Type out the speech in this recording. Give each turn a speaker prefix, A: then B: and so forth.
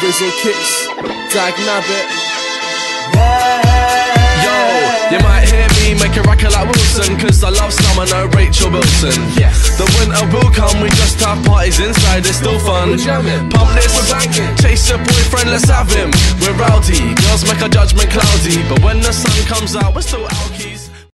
A: Rizzle kicks, Dag Nabbit.
B: Yo, you might hear me make a record like Will Smith Cause I love summer, no Rachel Wilson.
A: Yes.
B: The winter will come, we just have parties inside, it's still fun. Pump this, chase your boyfriend, let's have him. We're rowdy, girls make our judgment cloudy But when the sun comes out, we're still alkies.